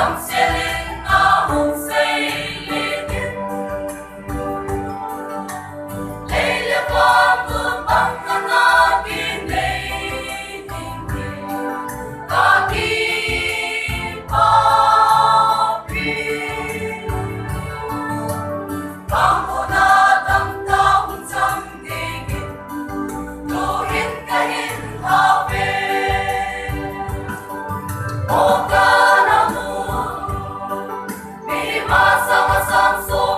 Once awesome, the soul.